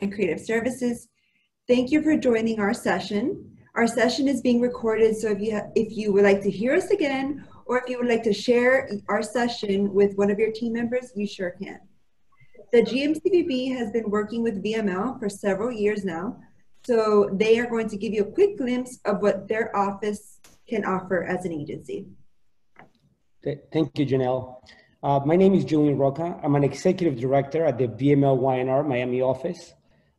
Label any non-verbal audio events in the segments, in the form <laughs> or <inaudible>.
and Creative Services. Thank you for joining our session. Our session is being recorded, so if you, if you would like to hear us again, or if you would like to share our session with one of your team members, you sure can. The GMCVB has been working with VML for several years now, so they are going to give you a quick glimpse of what their office can offer as an agency. Thank you, Janelle. Uh, my name is Julian Roca. I'm an executive director at the VML Y&R Miami office.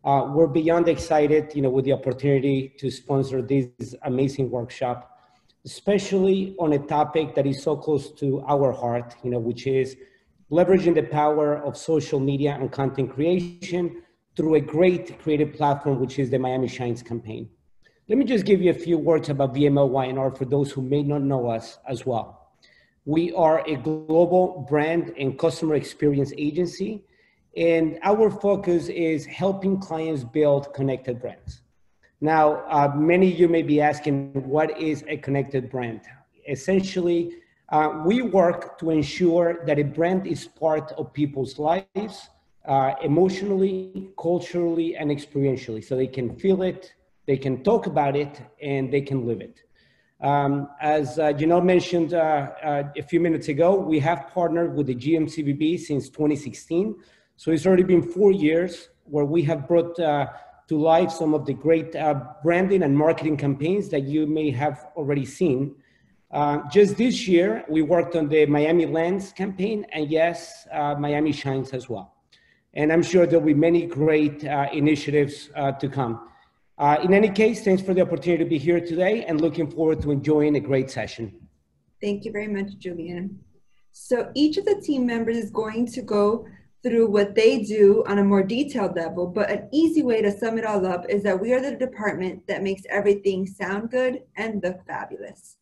Uh, we're beyond excited, you know, with the opportunity to sponsor this amazing workshop, especially on a topic that is so close to our heart, you know, which is leveraging the power of social media and content creation through a great creative platform, which is the Miami Shines campaign. Let me just give you a few words about VML Y&R for those who may not know us as well. We are a global brand and customer experience agency and our focus is helping clients build connected brands. Now, uh, many of you may be asking, what is a connected brand? Essentially, uh, we work to ensure that a brand is part of people's lives uh, emotionally, culturally, and experientially. So they can feel it, they can talk about it, and they can live it. Um, as uh, Janelle mentioned uh, uh, a few minutes ago, we have partnered with the GMCVB since 2016 so it's already been four years where we have brought uh, to life some of the great uh, branding and marketing campaigns that you may have already seen. Uh, just this year, we worked on the Miami Lens campaign, and yes, uh, Miami Shines as well. And I'm sure there'll be many great uh, initiatives uh, to come. in any case, thanks for the opportunity to be here today and looking forward to enjoying a great session. Thank you very much, Julian. So each of the team members is going to go through what they do on a more detailed level, but an easy way to sum it all up is that we are the department that makes everything sound good and look fabulous.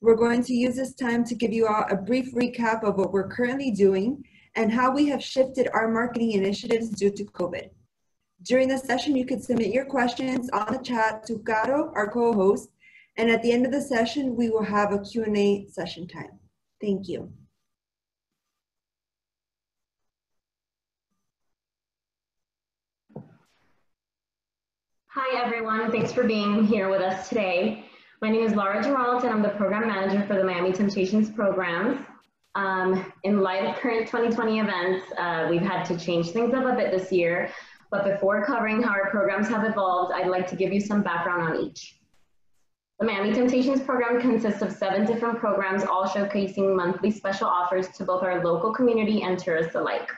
We're going to use this time to give you all a brief recap of what we're currently doing and how we have shifted our marketing initiatives due to COVID. During the session, you can submit your questions on the chat to Caro, our co-host, and at the end of the session, we will have a Q&A session time. Thank you. Hi, everyone. Thanks for being here with us today. My name is Laura Geralt, and I'm the program manager for the Miami Temptations programs. Um, in light of current 2020 events, uh, we've had to change things up a bit this year. But before covering how our programs have evolved, I'd like to give you some background on each. The Miami Temptations program consists of seven different programs, all showcasing monthly special offers to both our local community and tourists alike.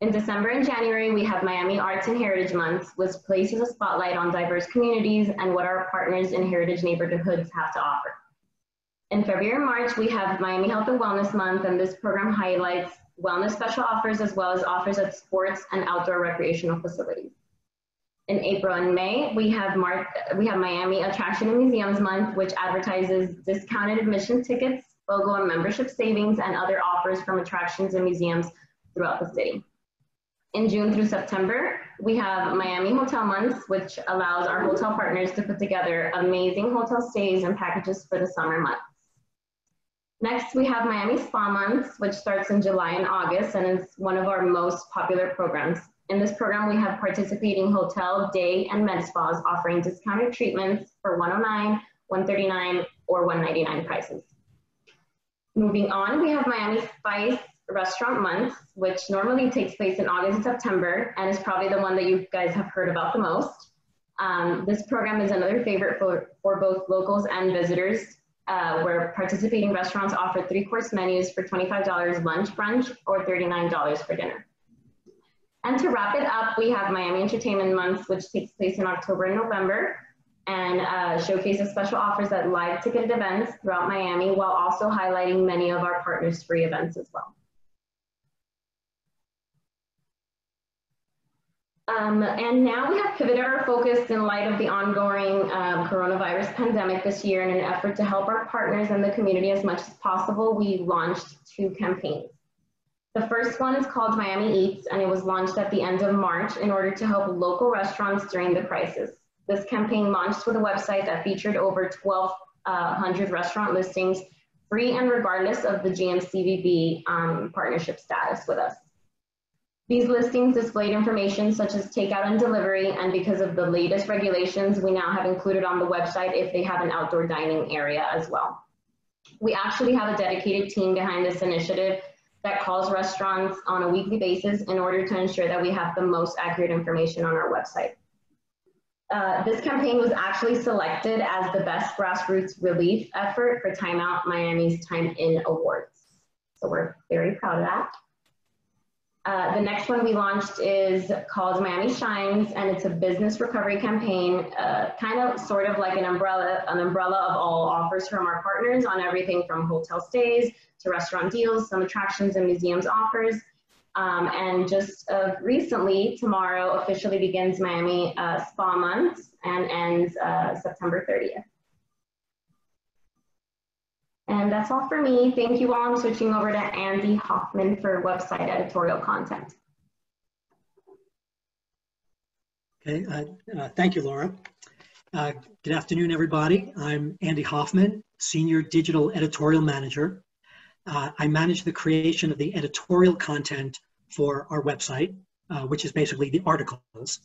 In December and January, we have Miami Arts and Heritage Month, which places a spotlight on diverse communities and what our partners in heritage neighborhoods have to offer. In February and March, we have Miami Health and Wellness Month, and this program highlights wellness special offers as well as offers at sports and outdoor recreational facilities. In April and May, we have, we have Miami Attraction and Museums Month, which advertises discounted admission tickets, BOGO and membership savings, and other offers from attractions and museums throughout the city. In June through September, we have Miami Hotel Months, which allows our hotel partners to put together amazing hotel stays and packages for the summer months. Next, we have Miami Spa Months, which starts in July and August and is one of our most popular programs. In this program, we have participating hotel, day, and med spas offering discounted treatments for 109 139 or 199 prices. Moving on, we have Miami Spice restaurant month, which normally takes place in August and September, and is probably the one that you guys have heard about the most. Um, this program is another favorite for, for both locals and visitors, uh, where participating restaurants offer three course menus for $25 lunch, brunch, or $39 for dinner. And to wrap it up, we have Miami Entertainment Month, which takes place in October and November and uh, showcases special offers at live ticketed events throughout Miami while also highlighting many of our partners' free events as well. Um, and now we have pivoted our focus in light of the ongoing um, coronavirus pandemic this year in an effort to help our partners and the community as much as possible. We launched two campaigns. The first one is called Miami Eats, and it was launched at the end of March in order to help local restaurants during the crisis. This campaign launched with a website that featured over 1,200 uh, restaurant listings, free and regardless of the GMCVB um, partnership status with us. These listings displayed information such as takeout and delivery, and because of the latest regulations, we now have included on the website if they have an outdoor dining area as well. We actually have a dedicated team behind this initiative that calls restaurants on a weekly basis in order to ensure that we have the most accurate information on our website. Uh, this campaign was actually selected as the best grassroots relief effort for Time Out Miami's Time In Awards. So we're very proud of that. Uh, the next one we launched is called Miami Shines, and it's a business recovery campaign, uh, kind of sort of like an umbrella, an umbrella of all offers from our partners on everything from hotel stays to restaurant deals, some attractions and museums offers. Um, and just uh, recently, tomorrow officially begins Miami uh, Spa Month and ends uh, September 30th. And that's all for me. Thank you all. I'm switching over to Andy Hoffman for website editorial content. Okay, uh, uh, thank you, Laura. Uh, good afternoon, everybody. I'm Andy Hoffman, Senior Digital Editorial Manager. Uh, I manage the creation of the editorial content for our website, uh, which is basically the articles.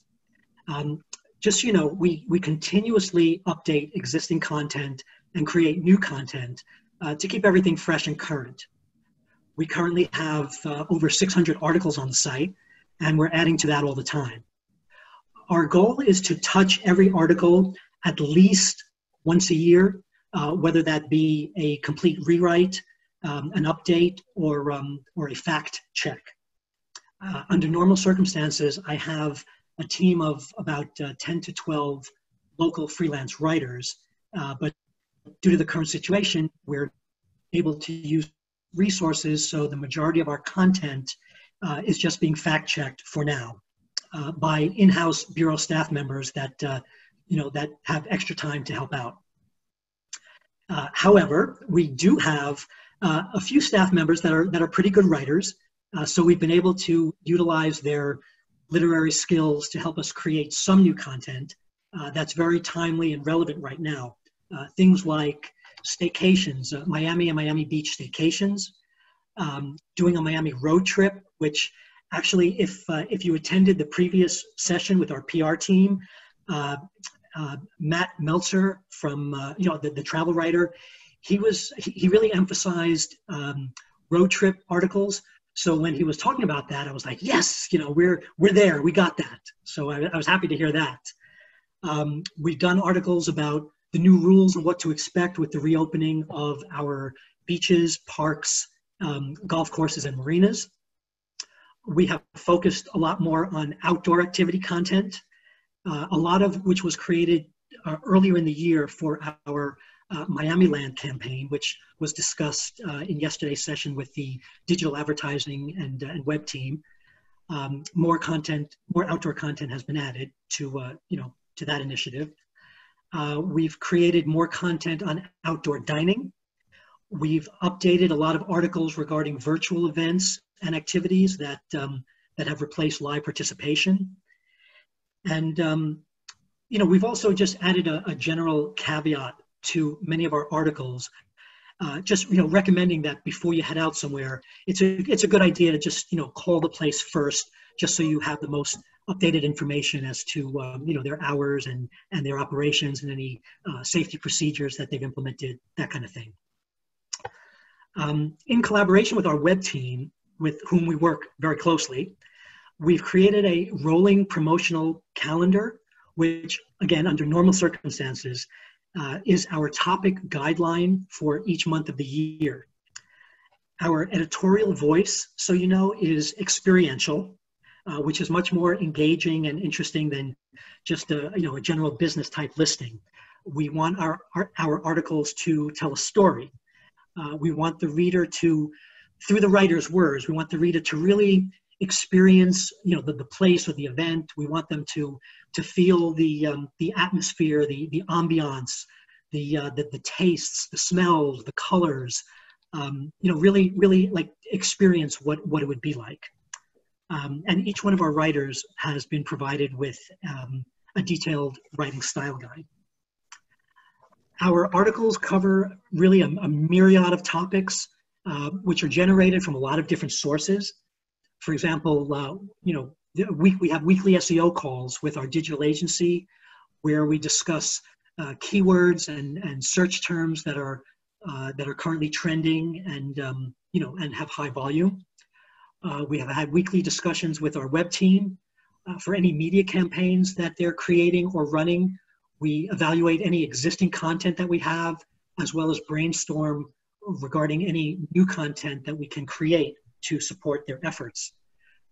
Um, just so you know, we, we continuously update existing content and create new content uh, to keep everything fresh and current. We currently have uh, over 600 articles on the site, and we're adding to that all the time. Our goal is to touch every article at least once a year, uh, whether that be a complete rewrite, um, an update, or, um, or a fact check. Uh, under normal circumstances, I have a team of about uh, 10 to 12 local freelance writers, uh, but due to the current situation, we're able to use resources, so the majority of our content uh, is just being fact checked for now uh, by in-house bureau staff members that uh, you know that have extra time to help out. Uh, however, we do have uh, a few staff members that are that are pretty good writers, uh, so we've been able to utilize their literary skills to help us create some new content that's very timely and relevant right now. Uh, things like staycations, uh, Miami and Miami Beach staycations, um, doing a Miami road trip, which actually, if, uh, if you attended the previous session with our PR team, uh, uh, Matt Meltzer from, you know, the, the travel writer, he was, he really emphasized um, road trip articles. So when he was talking about that, I was like, yes, you know, we're, we're there, we got that. So I, I was happy to hear that. Um, we've done articles about the new rules and what to expect with the reopening of our beaches, parks, um, golf courses, and marinas. We have focused a lot more on outdoor activity content, uh, a lot of which was created uh, earlier in the year for our uh, Miami Land campaign, which was discussed uh, in yesterday's session with the digital advertising and, uh, and web team. Um, more content, more outdoor content has been added to, uh, you know, to that initiative. Uh, we've created more content on outdoor dining. We've updated a lot of articles regarding virtual events and activities that, um, that have replaced live participation. And, um, you know, we've also just added a, a, general caveat to many of our articles, uh, just, you know, recommending that before you head out somewhere, it's a, it's a good idea to just, you know, call the place first, just so you have the most updated information as to um, you know their hours and and their operations and any uh, safety procedures that they've implemented, that kind of thing. Um, in collaboration with our web team, with whom we work very closely, we've created a rolling promotional calendar, which again, under normal circumstances, uh, is our topic guideline for each month of the year. Our editorial voice, so you know, is experiential uh, which is much more engaging and interesting than just a you know a general business type listing. We want our our, our articles to tell a story. Uh, we want the reader to, through the writer's words, we want the reader to really experience you know the, the place or the event. We want them to to feel the um, the atmosphere, the the ambiance, the, uh, the the tastes, the smells, the colors. Um, you know, really, really like experience what what it would be like. Um, and each one of our writers has been provided with um, a detailed writing style guide. Our articles cover really a, a myriad of topics, uh, which are generated from a lot of different sources, for example, uh, you know, we, we have weekly SEO calls with our digital agency where we discuss uh, keywords and, and search terms that are uh, that are currently trending and um, you know and have high volume. Uh, we have had weekly discussions with our web team uh, for any media campaigns that they're creating or running. We evaluate any existing content that we have, as well as brainstorm regarding any new content that we can create to support their efforts.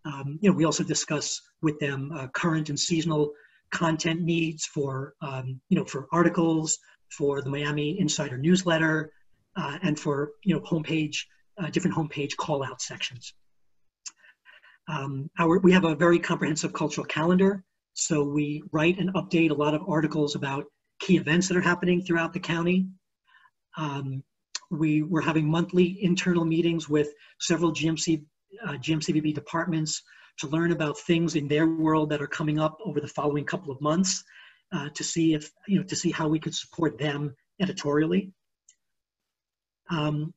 Um, you know, we also discuss with them uh, current and seasonal content needs for, um, you know, for articles, for the Miami Insider newsletter, uh, and for, you know, homepage, uh, different homepage call out sections. Um, our, we have a very comprehensive cultural calendar. So we write and update a lot of articles about key events that are happening throughout the county. Um, we were having monthly internal meetings with several GMC, uh, GMCVB departments to learn about things in their world that are coming up over the following couple of months uh, to see if, you know, to see how we could support them editorially. Um,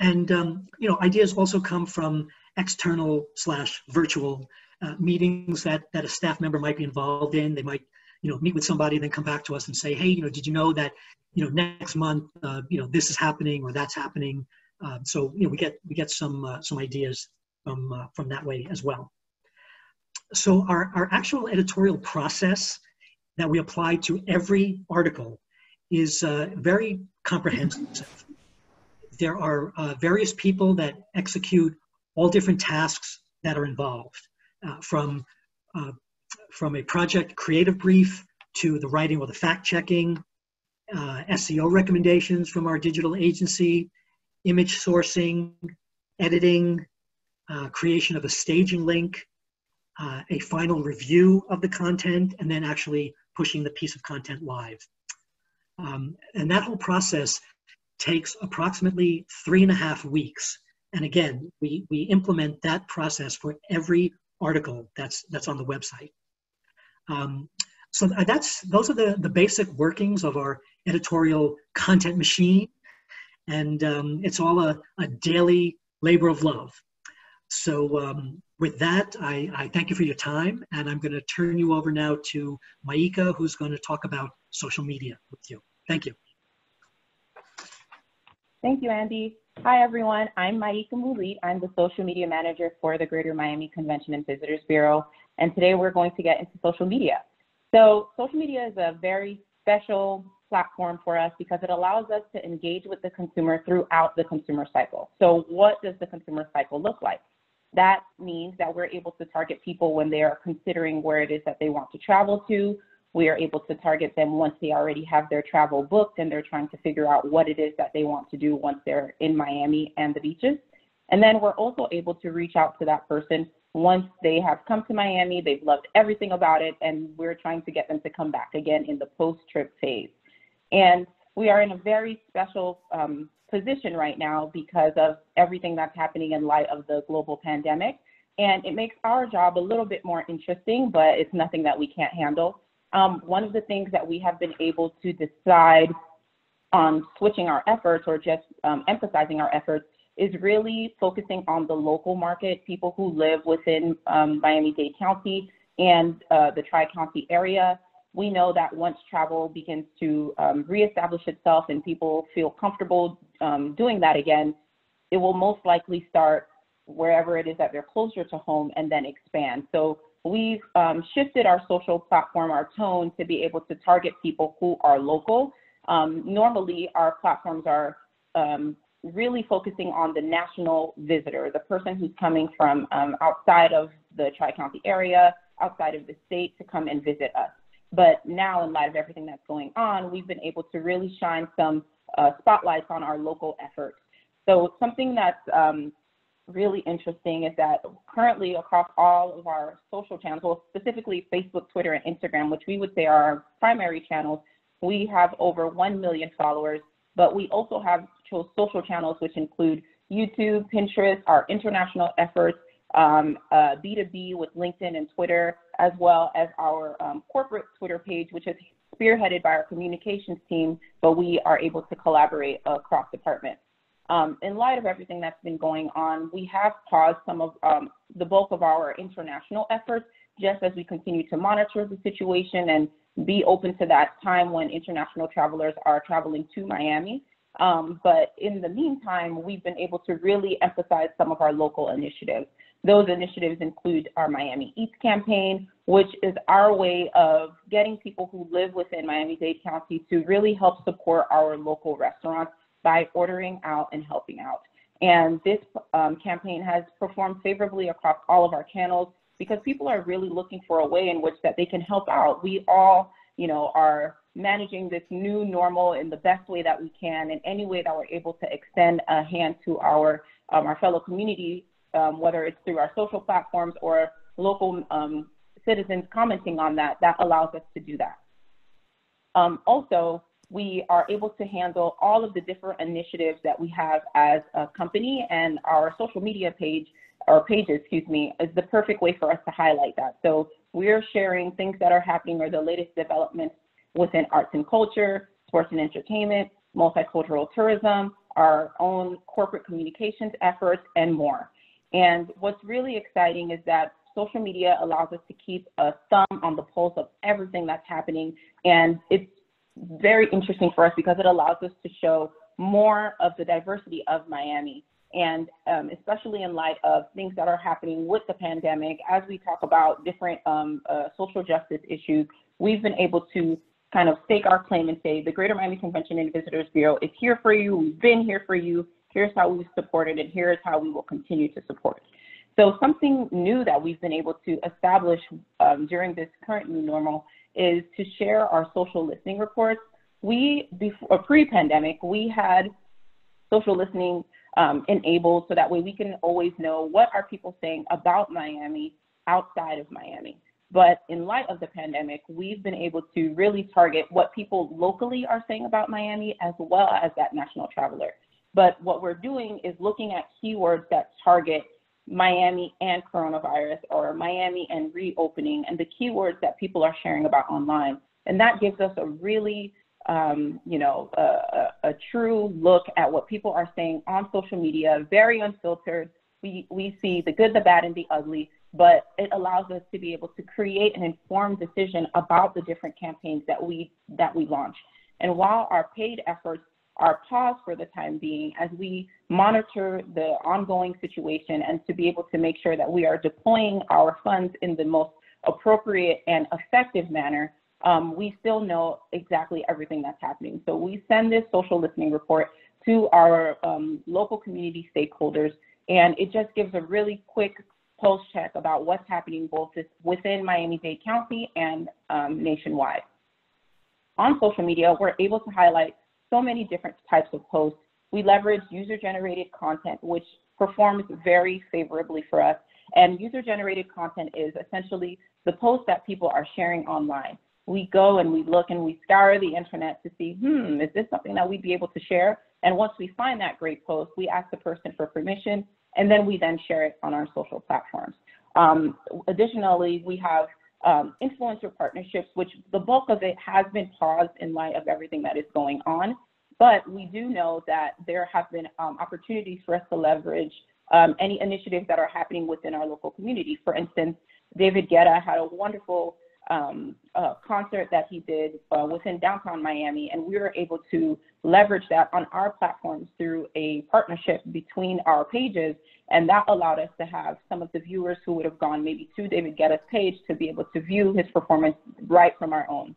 and, um, you know, ideas also come from external slash virtual uh, meetings that, that a staff member might be involved in. They might, you know, meet with somebody, and then come back to us and say, hey, you know, did you know that, you know, next month, uh, you know, this is happening or that's happening. Uh, so, you know, we get we get some uh, some ideas from uh, from that way as well. So our, our actual editorial process that we apply to every article is uh, very comprehensive. There are various people that execute all different tasks that are involved, uh, from, uh, from a project creative brief to the writing or the fact checking, uh, SEO recommendations from our digital agency, image sourcing, editing, uh, creation of a staging link, uh, a final review of the content, and then actually pushing the piece of content live. Um, and that whole process takes approximately three and a half weeks and again, we, we implement that process for every article that's, that's on the website. Um, so that's, those are the, the basic workings of our editorial content machine. And um, it's all a, a daily labor of love. So um, with that, I, I thank you for your time. And I'm going to turn you over now to Maika, who's going to talk about social media with you. Thank you. Thank you, Andy. Hi, everyone. I'm Maika Mulit. I'm the social media manager for the Greater Miami Convention and Visitors Bureau. And today we're going to get into social media. So social media is a very special platform for us because it allows us to engage with the consumer throughout the consumer cycle. So what does the consumer cycle look like? That means that we're able to target people when they are considering where it is that they want to travel to, we are able to target them once they already have their travel booked and they're trying to figure out what it is that they want to do once they're in Miami and the beaches. And then we're also able to reach out to that person once they have come to Miami, they've loved everything about it, and we're trying to get them to come back again in the post trip phase. And we are in a very special um, position right now because of everything that's happening in light of the global pandemic. And it makes our job a little bit more interesting, but it's nothing that we can't handle. Um, one of the things that we have been able to decide on switching our efforts or just um, emphasizing our efforts is really focusing on the local market, people who live within um, Miami-Dade County and uh, the Tri-County area. We know that once travel begins to um, reestablish itself and people feel comfortable um, doing that again, it will most likely start wherever it is that they're closer to home and then expand. So we've um, shifted our social platform, our tone, to be able to target people who are local. Um, normally, our platforms are um, really focusing on the national visitor, the person who's coming from um, outside of the Tri-County area, outside of the state to come and visit us. But now, in light of everything that's going on, we've been able to really shine some uh, spotlights on our local efforts. So something that's um, really interesting is that currently across all of our social channels, well, specifically Facebook, Twitter, and Instagram, which we would say are our primary channels, we have over 1 million followers, but we also have social channels which include YouTube, Pinterest, our international efforts, um, uh, B2B with LinkedIn and Twitter, as well as our um, corporate Twitter page, which is spearheaded by our communications team, but we are able to collaborate across departments. um, in light of everything that's been going on, we have paused some of um, the bulk of our international efforts just as we continue to monitor the situation and be open to that time when international travelers are traveling to Miami. Um, but in the meantime, we've been able to really emphasize some of our local initiatives. Those initiatives include our Miami Eats campaign, which is our way of getting people who live within Miami-Dade County to really help support our local restaurants by ordering out and helping out. And this um, campaign has performed favorably across all of our channels because people are really looking for a way in which that they can help out. We all, you know, are managing this new normal in the best way that we can, in any way that we're able to extend a hand to our um, our fellow community, um, whether it's through our social platforms or local um, citizens commenting on that, that allows us to do that. Um, also, we are able to handle all of the different initiatives that we have as a company and our social media page or pages, excuse me, is the perfect way for us to highlight that. So we're sharing things that are happening or the latest developments within arts and culture, sports and entertainment, multicultural tourism, our own corporate communications efforts, and more. And what's really exciting is that social media allows us to keep a thumb on the pulse of everything that's happening. And it's very interesting for us because it allows us to show more of the diversity of Miami. And um, especially in light of things that are happening with the pandemic, as we talk about different um, uh, social justice issues, we've been able to kind of stake our claim and say the Greater Miami Convention and Visitors Bureau is here for you. We've been here for you. Here's how we've supported, and here's how we will continue to support. So something new that we've been able to establish um, during this current new normal is to share our social listening reports. We, before pre-pandemic, we had social listening um, enabled so that way we can always know what are people saying about Miami outside of Miami. But in light of the pandemic, we've been able to really target what people locally are saying about Miami as well as that national traveler. But what we're doing is looking at keywords that target Miami and coronavirus or Miami and reopening and the keywords that people are sharing about online. And that gives us a really, um, you know, a, a, true look at what people are saying on social media, very unfiltered. We, we see the good, the bad, and the ugly, but it allows us to be able to create an informed decision about the different campaigns that we, that we launch. And while our paid efforts are paused for the time being as we monitor the ongoing situation and to be able to make sure that we are deploying our funds in the most appropriate and effective manner, um, we still know exactly everything that's happening. So we send this social listening report to our um, local community stakeholders, and it just gives a really quick pulse check about what's happening both within Miami-Dade County and um, nationwide. On social media, we're able to highlight so many different types of posts. We leverage user-generated content, which performs very favorably for us. And user-generated content is essentially the posts that people are sharing online. We go and we look and we scour the internet to see, hmm, is this something that we'd be able to share? And once we find that great post, we ask the person for permission, and then we then share it on our social platforms. Um, additionally, we have um, influencer partnerships, which the bulk of it has been paused in light of everything that is going on. But we do know that there have been um, opportunities for us to leverage um, any initiatives that are happening within our local community. For instance, David Guetta had a wonderful um, uh, concert that he did uh, within downtown Miami, and we were able to leverage that on our platforms through a partnership between our pages, and that allowed us to have some of the viewers who would have gone maybe to David Guetta's page to be able to view his performance right from our own.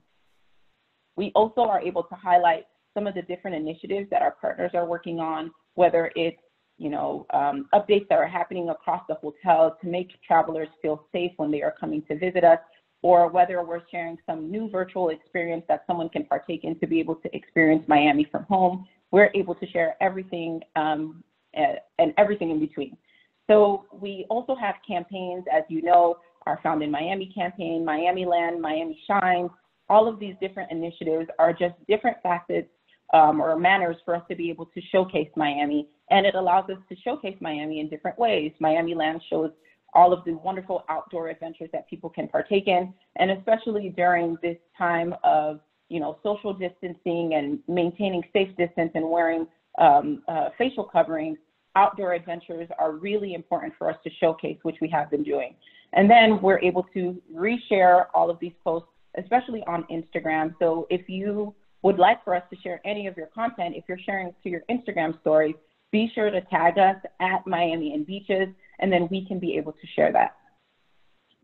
We also are able to highlight some of the different initiatives that our partners are working on, whether it's you know, um, updates that are happening across the hotel to make travelers feel safe when they are coming to visit us, or whether we're sharing some new virtual experience that someone can partake in to be able to experience Miami from home. We're able to share everything um, and everything in between. So we also have campaigns, as you know, our Found in Miami campaign, Miami Land, Miami Shines. All of these different initiatives are just different facets um, or manners for us to be able to showcase Miami. And it allows us to showcase Miami in different ways. Miami Land shows all of the wonderful outdoor adventures that people can partake in, and especially during this time of you know social distancing and maintaining safe distance and wearing um, uh, facial coverings, outdoor adventures are really important for us to showcase, which we have been doing. And then we're able to reshare all of these posts, especially on Instagram. So if you would like for us to share any of your content, if you're sharing to your Instagram stories, be sure to tag us at Miami and Beaches, and then we can be able to share that.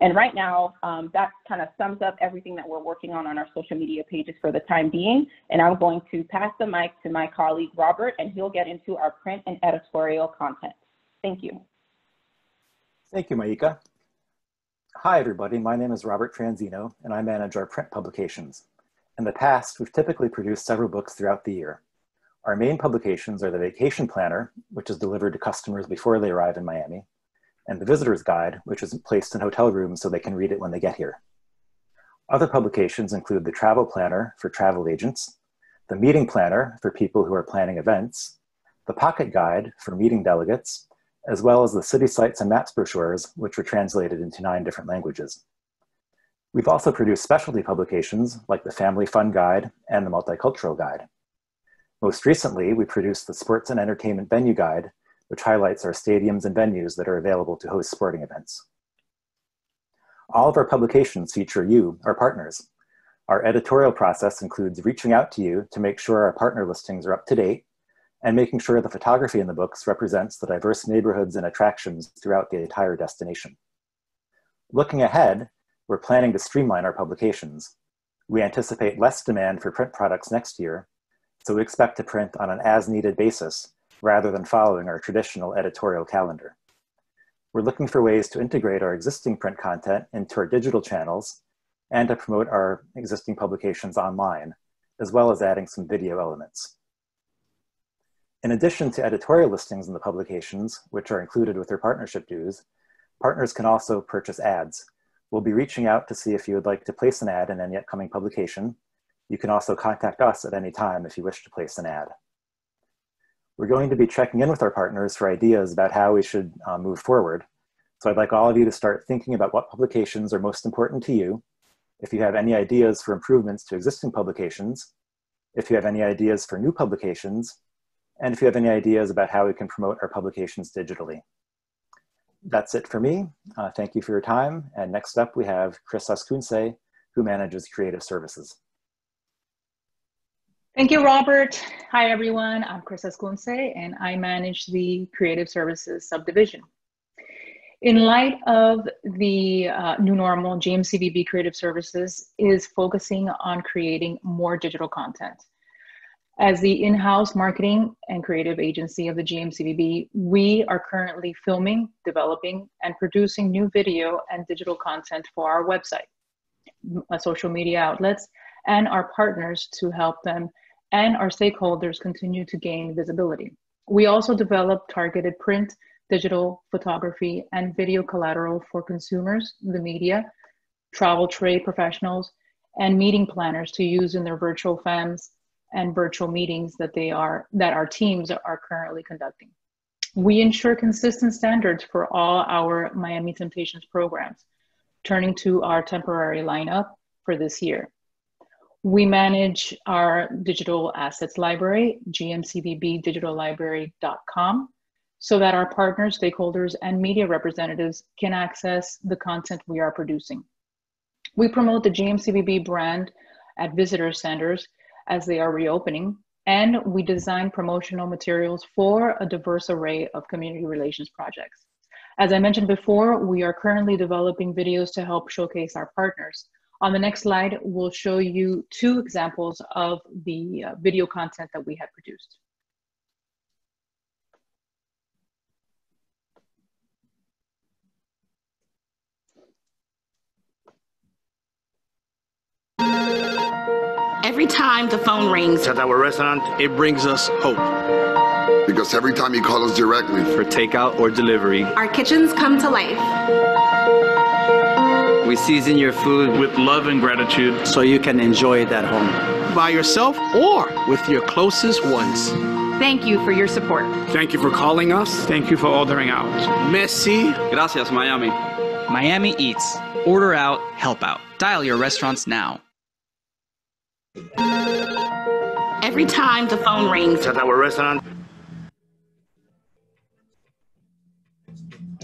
And right now, um, that kind of sums up everything that we're working on on our social media pages for the time being. And I'm going to pass the mic to my colleague, Robert, and he'll get into our print and editorial content. Thank you. Thank you, Maika. Hi, everybody. My name is Robert Tranzino, and I manage our print publications. In the past, we've typically produced several books throughout the year. Our main publications are the Vacation Planner, which is delivered to customers before they arrive in Miami, and the Visitor's Guide, which is placed in hotel rooms so they can read it when they get here. Other publications include the Travel Planner for travel agents, the Meeting Planner for people who are planning events, the Pocket Guide for meeting delegates, as well as the City Sites and Maps brochures, which were translated into nine different languages. We've also produced specialty publications like the Family Fun Guide and the Multicultural Guide. Most recently, we produced the Sports and Entertainment Venue Guide, which highlights our stadiums and venues that are available to host sporting events. All of our publications feature you, our partners. Our editorial process includes reaching out to you to make sure our partner listings are up to date and making sure the photography in the books represents the diverse neighborhoods and attractions throughout the entire destination. Looking ahead, we're planning to streamline our publications. We anticipate less demand for print products next year, so we expect to print on an as-needed basis rather than following our traditional editorial calendar. We're looking for ways to integrate our existing print content into our digital channels and to promote our existing publications online, as well as adding some video elements. In addition to editorial listings in the publications, which are included with their partnership dues, partners can also purchase ads. We'll be reaching out to see if you would like to place an ad in any upcoming publication. You can also contact us at any time if you wish to place an ad. We're going to be checking in with our partners for ideas about how we should uh, move forward. So I'd like all of you to start thinking about what publications are most important to you. If you have any ideas for improvements to existing publications, if you have any ideas for new publications, and if you have any ideas about how we can promote our publications digitally. That's it for me. Uh, thank you for your time. And next up, we have Chris Askunse, who manages creative services. Thank you, Robert. Hi, everyone. I'm Chris Askunse, and I manage the Creative Services subdivision. In light of the uh, new normal, GMCVB Creative Services is focusing on creating more digital content. As the in-house marketing and creative agency of the GMCVB, we are currently filming, developing, and producing new video and digital content for our website, uh, social media outlets, and our partners to help them and our stakeholders continue to gain visibility. We also develop targeted print, digital photography, and video collateral for consumers, the media, travel trade professionals, and meeting planners to use in their virtual FAMs and virtual meetings that they are that our teams are currently conducting. We ensure consistent standards for all our Miami Temptations programs, turning to our temporary lineup for this year. We manage our digital assets library, gmcvbdigitallibrary.com, so that our partners, stakeholders, and media representatives can access the content we are producing. We promote the GMCVB brand at visitor centers as they are reopening, and we design promotional materials for a diverse array of community relations projects. As I mentioned before, we are currently developing videos to help showcase our partners. On the next slide, we'll show you two examples of the uh, video content that we have produced. Every time the phone rings at our restaurant, it brings us hope. Because every time you call us directly for takeout or delivery, our kitchens come to life. We season your food with love and gratitude so you can enjoy it at home. By yourself or with your closest ones. Thank you for your support. Thank you for calling us. Thank you for ordering out. Messi. Gracias, Miami. Miami Eats. Order out, help out. Dial your restaurants now. Every time the phone rings at our restaurant.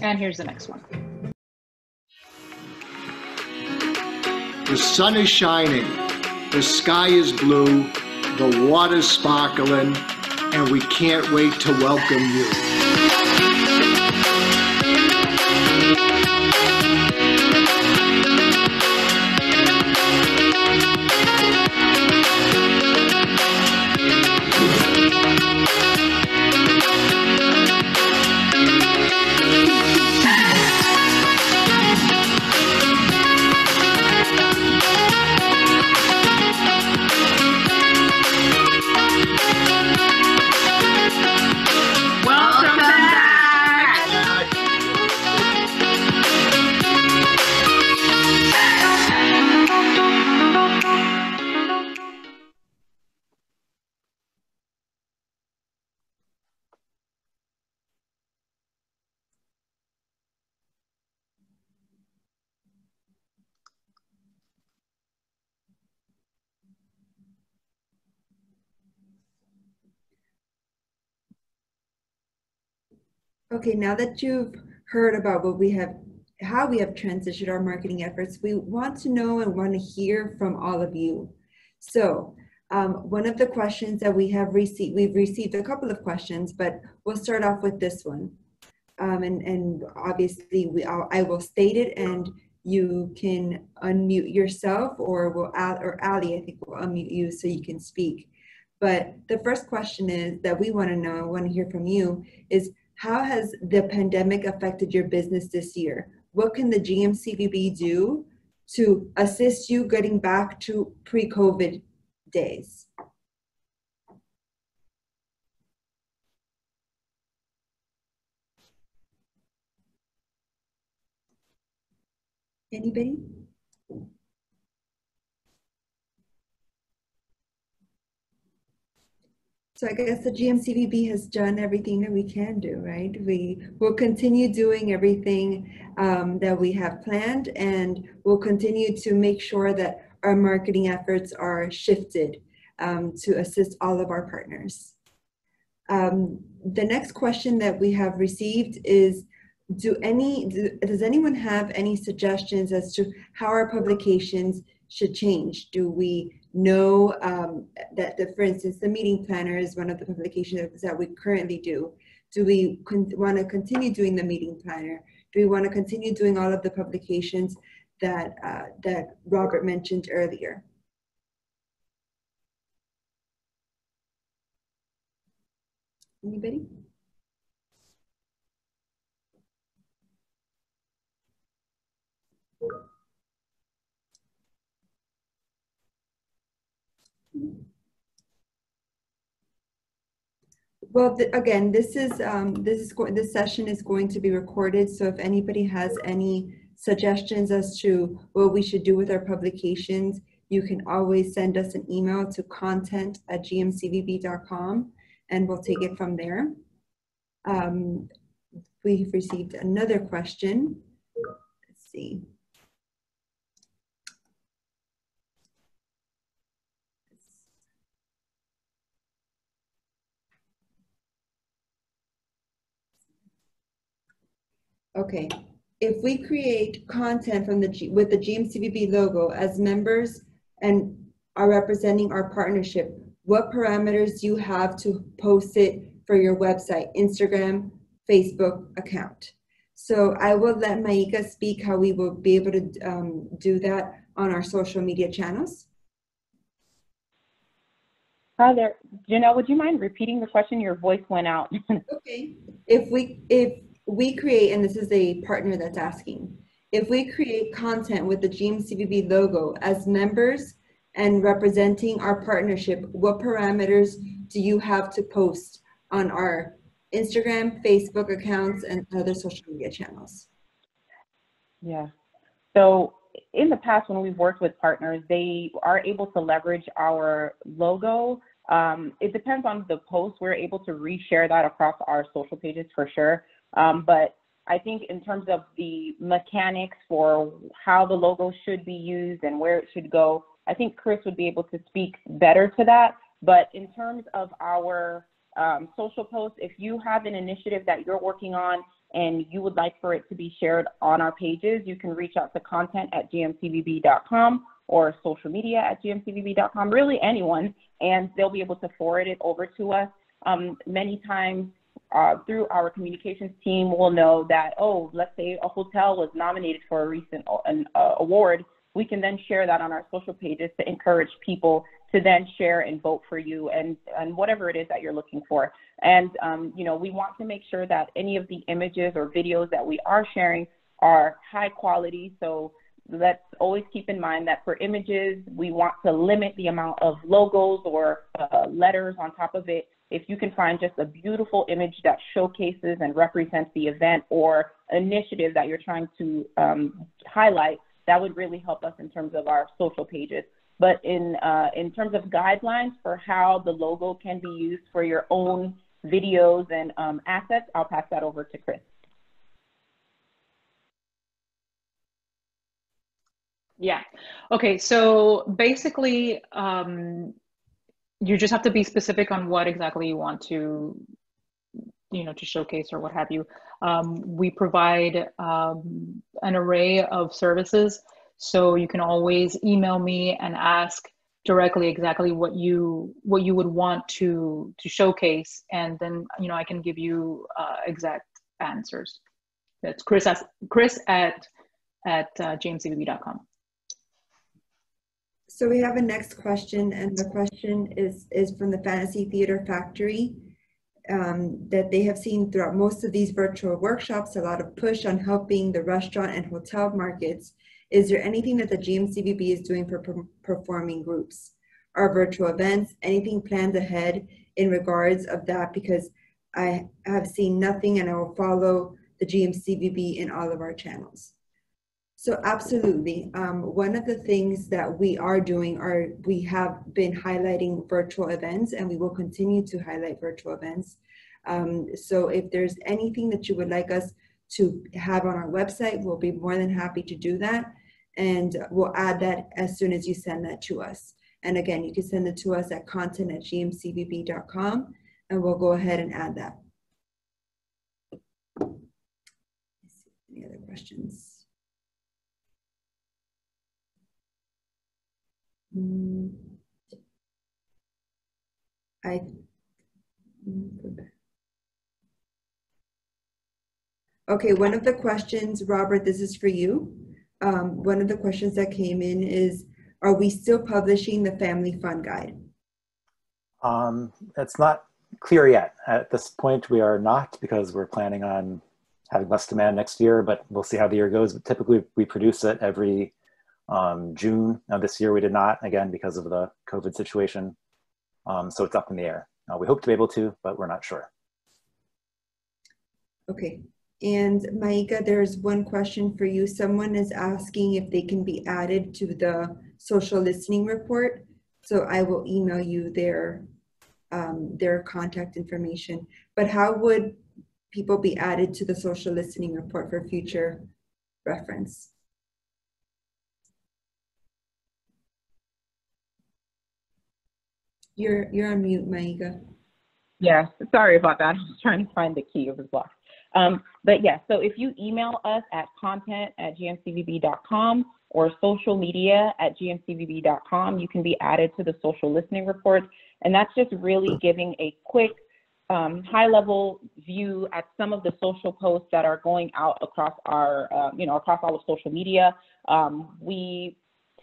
And here's the next one. The sun is shining, the sky is blue, the water's sparkling, and we can't wait to welcome you. Okay, now that you've heard about what we have, how we have transitioned our marketing efforts, we want to know and want to hear from all of you. So um, one of the questions that we have received, we've received a couple of questions, but we'll start off with this one. Um, and, and obviously we, I'll, I will state it and you can unmute yourself or will, or Ali, I think will unmute you so you can speak. But the first question is that we want to know, want to hear from you is how has the pandemic affected your business this year? What can the GMCVB do to assist you getting back to pre-COVID days? Anybody? So I guess the GMCVB has done everything that we can do, right? We will continue doing everything um, that we have planned and we'll continue to make sure that our marketing efforts are shifted um, to assist all of our partners. Um, the next question that we have received is, do any, do, does anyone have any suggestions as to how our publications should change? Do we know um, that, the, for instance, the meeting planner is one of the publications that we currently do. Do we want to continue doing the meeting planner? Do we want to continue doing all of the publications that, uh, that Robert mentioned earlier? Anybody? Well, th- again, this is, um, this is, this session is going to be recorded, so if anybody has any suggestions as to what we should do with our publications, you can always send us an email to content at gmcvb.com and we'll take it from there. Um, we've received another question. Let's see. Okay, if we create content from the, G- with the GMCVB logo as members and are representing our partnership, what parameters do you have to post it for your website, Instagram, Facebook account? So I will let Maika speak how we will be able to um, do that on our social media channels. Hi there. Janelle, would you mind repeating the question? Your voice went out. <laughs> Okay. If we, if we create, and this is a partner that's asking, if we create content with the GMCVB logo as members and representing our partnership, what parameters do you have to post on our Instagram, Facebook accounts, and other social media channels? Yeah. So in the past, when we've worked with partners, they are able to leverage our logo. Um, it depends on the post. We're able to reshare that across our social pages for sure. Um, but I think in terms of the mechanics for how the logo should be used and where it should go, I think Chris would be able to speak better to that. But in terms of our um, social posts, if you have an initiative that you're working on and you would like for it to be shared on our pages, you can reach out to content at gmcvb.com or social media at gmcvb.com, really anyone, and they'll be able to forward it over to us. Um, many times uh, through our communications team, we'll know that, oh, let's say a hotel was nominated for a recent an, uh, award. We can then share that on our social pages to encourage people to then share and vote for you and, and whatever it is that you're looking for. And, um, you know, we want to make sure that any of the images or videos that we are sharing are high quality. So let's always keep in mind that for images, we want to limit the amount of logos or uh, letters on top of it. If you can find just a beautiful image that showcases and represents the event or initiative that you're trying to um, highlight, that would really help us in terms of our social pages. But in, uh, in terms of guidelines for how the logo can be used for your own videos and um, assets, I'll pass that over to Chris. Yeah. Okay. So basically, um, you just have to be specific on what exactly you want to, you know, to showcase or what have you. Um, we provide um, an array of services so you can always email me and ask directly exactly what you what you would want to to showcase, and then you know I can give you uh, exact answers. That's Chris at Chris at at uh. So we have a next question, and the question is is from the Fantasy Theater Factory. Um, that they have seen throughout most of these virtual workshops a lot of push on helping the restaurant and hotel markets is there anything that the GMCVB is doing for performing groups? Our virtual events, anything planned ahead in regards of that? Because I have seen nothing and I will follow the GMCVB in all of our channels. So absolutely. Um, one of the things that we are doing are we have been highlighting virtual events and we will continue to highlight virtual events. Um, so if there's anything that you would like us to have on our website, we'll be more than happy to do that and we'll add that as soon as you send that to us. And again, you can send it to us at content at gmcvb.com and we'll go ahead and add that. Any other questions? Mm. I Okay, one of the questions, Robert, this is for you um, one of the questions that came in is, are we still publishing the Family Fun Guide? Um, it's not clear yet. At this point, we are not because we're planning on having less demand next year, but we'll see how the year goes. But typically, we produce it every um, June. Now, this year we did not, again, because of the COVID situation. Um, so it's up in the air. Uh, we hope to be able to, but we're not sure. Okay, and Maika, there's one question for you. Someone is asking if they can be added to the social listening report. So I will email you their, um, their contact information. But how would people be added to the social listening report for future reference? You're, you're on mute, Maika. Yeah, sorry about that. <laughs> I was trying to find the key. It was blocked. Um, but yeah, so if you email us at content at gmcvb.com or social media at gmcvb.com, you can be added to the social listening reports. And that's just really giving a quick um, high level view at some of the social posts that are going out across our, uh, you know, across all of social media. Um, we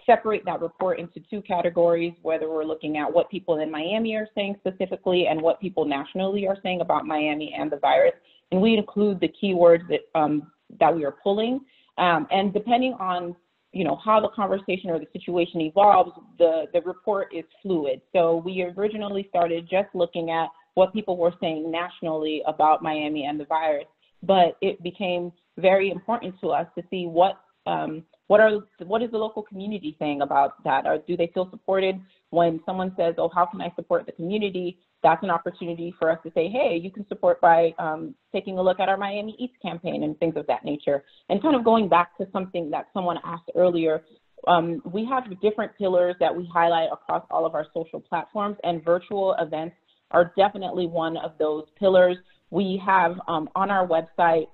separate that report into two categories, whether we're looking at what people in Miami are saying specifically and what people nationally are saying about Miami and the virus and we include the keywords that um, that we are pulling. Um, and depending on you know how the conversation or the situation evolves, the the report is fluid. So we originally started just looking at what people were saying nationally about Miami and the virus, but it became very important to us to see what um, what are what is the local community saying about that? Or do they feel supported when someone says, "Oh, how can I support the community?" that's an opportunity for us to say, hey, you can support by um, taking a look at our Miami Eats campaign and things of that nature. And kind of going back to something that someone asked earlier, um, we have different pillars that we highlight across all of our social platforms, and virtual events are definitely one of those pillars. We have um, on our website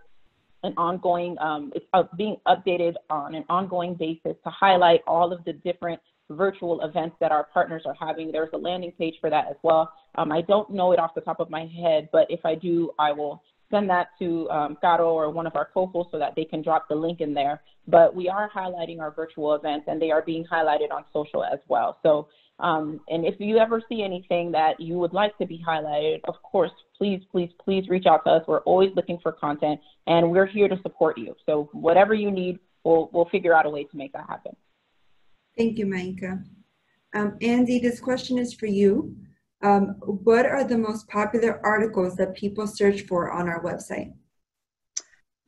an ongoing, um, it's uh, being updated on an ongoing basis to highlight all of the different virtual events that our partners are having. There's a landing page for that as well. Um, I don't know it off the top of my head, but if I do, I will send that to um, Caro or one of our co-hosts so that they can drop the link in there. But we are highlighting our virtual events and they are being highlighted on social as well. So, um, and if you ever see anything that you would like to be highlighted, of course, please, please, please reach out to us. We're always looking for content and we're here to support you. So whatever you need, we'll, we'll figure out a way to make that happen. Thank you, Maika. Um, Andy, this question is for you. Um, what are the most popular articles that people search for on our website?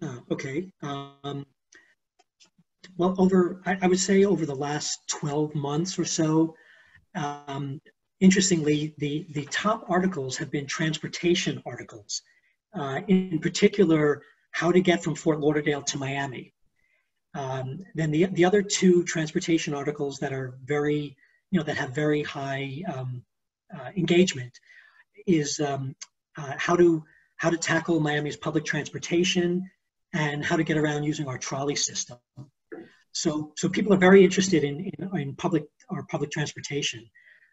Uh, okay. Um, well, over, I, I, would say over the last 12 months or so, um, interestingly, the, the top articles have been transportation articles. Uh, in particular, how to get from Fort Lauderdale to Miami. Um, then the, the other two transportation articles that are very, you know, that have very high um, uh, engagement is um, uh, how to how to tackle Miami's public transportation and how to get around using our trolley system. So, so people are very interested in, in, in public our public transportation.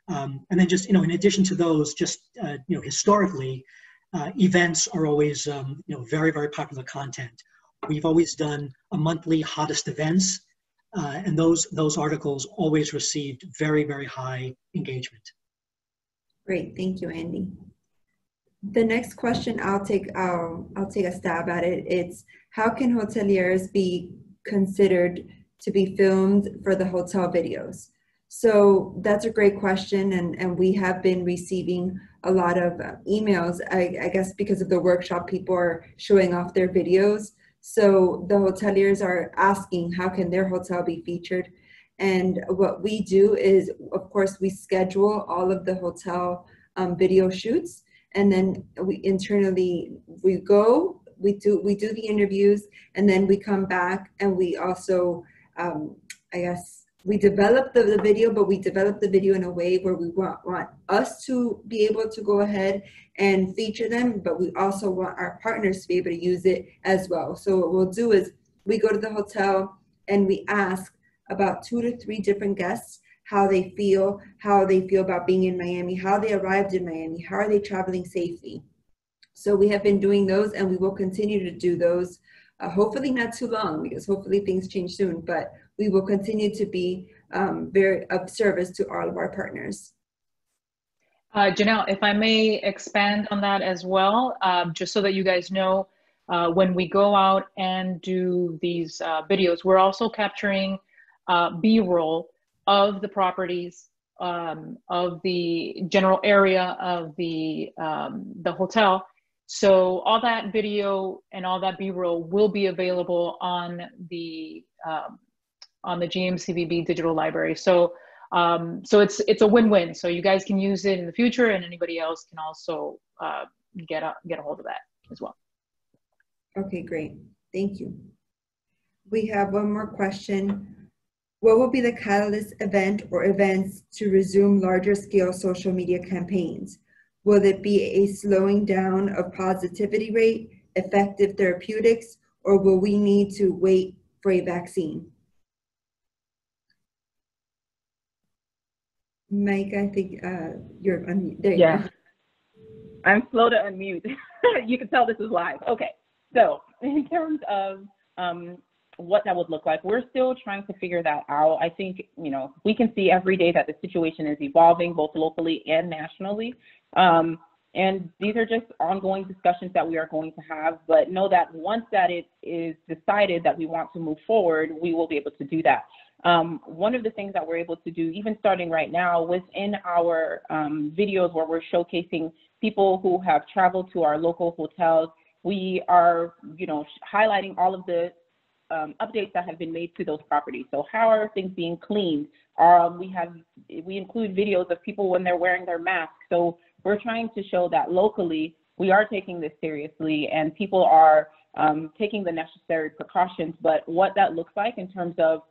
Um, and then just, you know, in addition to those, just, uh, you know, historically, uh, events are always, um, you know, very, very popular content. We've always done a monthly hottest events, uh, and those, those articles always received very, very high engagement. Great, thank you, Andy. The next question, I'll take, I'll, I'll take a stab at it. It's how can hoteliers be considered to be filmed for the hotel videos? So that's a great question, and, and we have been receiving a lot of uh, emails, I, I guess because of the workshop, people are showing off their videos. So the hoteliers are asking how can their hotel be featured and what we do is, of course, we schedule all of the hotel um, video shoots, and then we internally we go, we do we do the interviews, and then we come back and we also, um, I guess, we develop the, the video, but we develop the video in a way where we want want us to be able to go ahead and feature them, but we also want our partners to be able to use it as well. So what we'll do is we go to the hotel and we ask about two to three different guests how they feel, how they feel about being in Miami, how they arrived in Miami, how are they traveling safely. So we have been doing those and we will continue to do those. Uh, hopefully not too long because hopefully things change soon, but we will continue to be um, very of service to all of our partners. Uh, Janelle, if I may expand on that as well, um, just so that you guys know, uh, when we go out and do these uh, videos, we're also capturing uh, B-roll of the properties, um, of the general area of the, um, the hotel. So all that video and all that B-roll will be available on the, um, on the GMCVB digital library. So, um, so it's, it's a win-win. So you guys can use it in the future and anybody else can also uh, get, a, get a hold of that as well. Okay, great. Thank you. We have one more question. What will be the catalyst event or events to resume larger scale social media campaigns? Will it be a slowing down of positivity rate, effective therapeutics, or will we need to wait for a vaccine? Mike, I think uh, you're unmute. There yeah. I'm slow to unmute. <laughs> you can tell this is live. Okay. So in terms of um, what that would look like. We're still trying to figure that out. I think, you know, we can see every day that the situation is evolving both locally and nationally. Um, and these are just ongoing discussions that we are going to have, but know that once that it is decided that we want to move forward, we will be able to do that. Um, one of the things that we're able to do, even starting right now, within our um, videos where we're showcasing people who have traveled to our local hotels, we are, you know, highlighting all of the um, updates that have been made to those properties. So how are things being cleaned? Um, we have we include videos of people when they're wearing their masks. So we're trying to show that locally we are taking this seriously and people are um, taking the necessary precautions. But what that looks like in terms of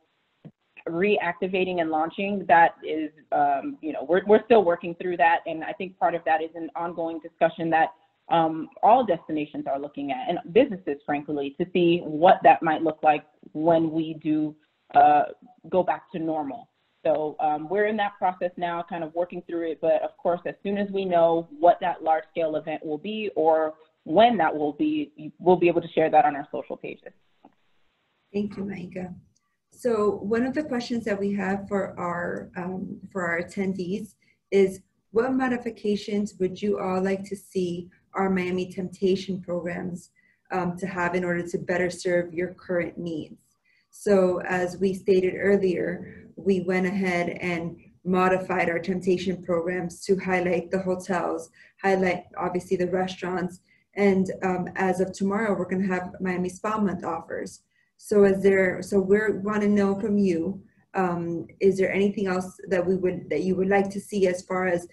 reactivating and launching, that is, um, you know, we're, we're still working through that. And I think part of that is an ongoing discussion that um, all destinations are looking at, and businesses, frankly, to see what that might look like when we do uh, go back to normal. So um, we're in that process now, kind of working through it. But of course, as soon as we know what that large scale event will be or when that will be, we'll be able to share that on our social pages. Thank you, Maika. So one of the questions that we have for our um, for our attendees is what modifications would you all like to see our Miami Temptation programs um, to have in order to better serve your current needs? So as we stated earlier, we went ahead and modified our temptation programs to highlight the hotels, highlight obviously the restaurants, and um, as of tomorrow, we're going to have Miami Spa Month offers. So is there, so we want to know from you, um, is there anything else that we would, that you would like to see as far as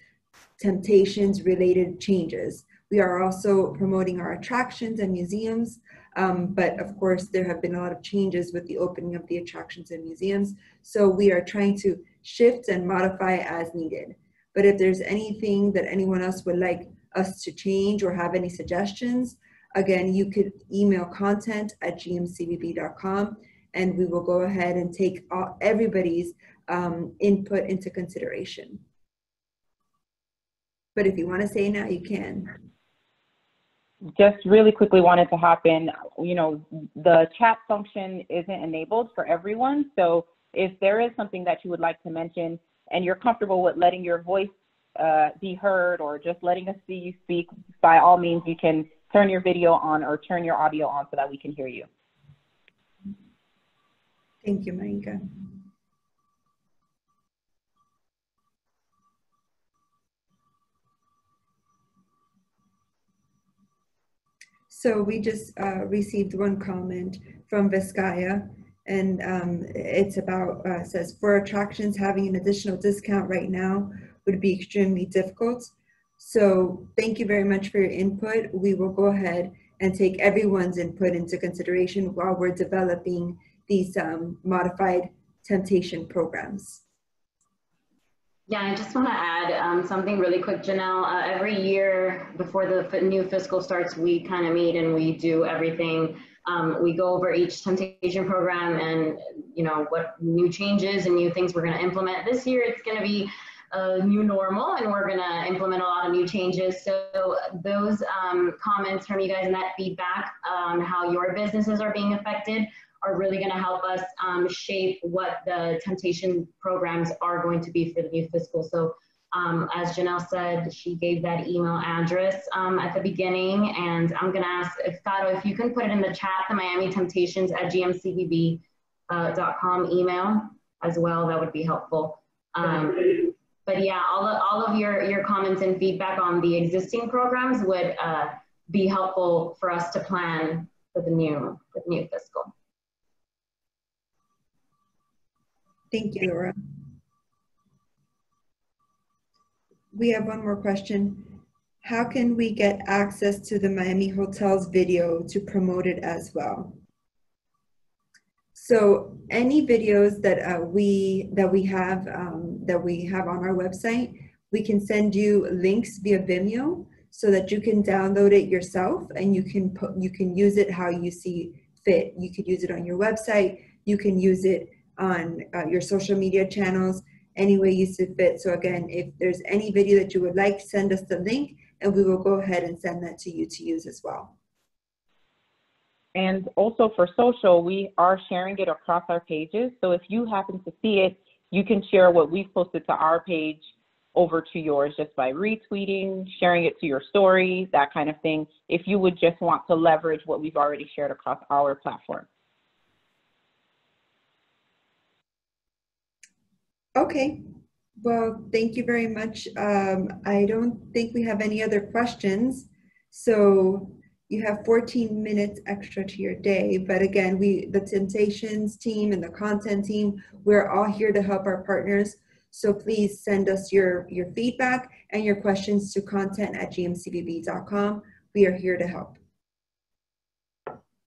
temptations related changes? We are also promoting our attractions and museums, um, but of course there have been a lot of changes with the opening of the attractions and museums. So we are trying to shift and modify as needed. But if there's anything that anyone else would like us to change or have any suggestions, Again, you could email content at gmcvb.com and we will go ahead and take all, everybody's um, input into consideration. But if you want to say now, you can. Just really quickly wanted to hop in. You know, the chat function isn't enabled for everyone. So if there is something that you would like to mention and you're comfortable with letting your voice uh, be heard or just letting us see you speak, by all means, you can turn your video on or turn your audio on so that we can hear you. Thank you, Maika. So we just uh, received one comment from Vizcaya, and um, it's about, uh, says, for attractions, having an additional discount right now would be extremely difficult. So thank you very much for your input. We will go ahead and take everyone's input into consideration while we're developing these um, modified temptation programs. Yeah, I just want to add um, something really quick, Janelle. Uh, every year before the new fiscal starts, we kind of meet and we do everything. Um, we go over each temptation program and you know what new changes and new things we're going to implement. This year, it's going to be a new normal and we're going to implement a lot of new changes. So those um, comments from you guys and that feedback on how your businesses are being affected are really going to help us um, shape what the temptation programs are going to be for the new fiscal. So um, as Janelle said, she gave that email address um, at the beginning, and I'm going to ask if Caro, if you can put it in the chat, the Miami Temptations at gmcvb.com uh, email as well, that would be helpful. Um, but yeah, all of, all of your, your comments and feedback on the existing programs would uh, be helpful for us to plan for the new, for the new fiscal. Thank you, Laura. We have one more question. How can we get access to the Miami Hotels video to promote it as well? So any videos that uh, we that we have um, that we have on our website, we can send you links via Vimeo so that you can download it yourself and you can put you can use it how you see fit. You could use it on your website. You can use it on uh, your social media channels any way you see fit. So again, if there's any video that you would like, send us the link and we will go ahead and send that to you to use as well. And also for social, we are sharing it across our pages. So if you happen to see it, you can share what we've posted to our page over to yours just by retweeting, sharing it to your story, that kind of thing, if you would just want to leverage what we've already shared across our platform. Okay, well, thank you very much. Um, I don't think we have any other questions. So you have 14 minutes extra to your day. But again, we, the Temptations team and the content team, we're all here to help our partners. So please send us your, your feedback and your questions to content at gmcvb.com. We are here to help.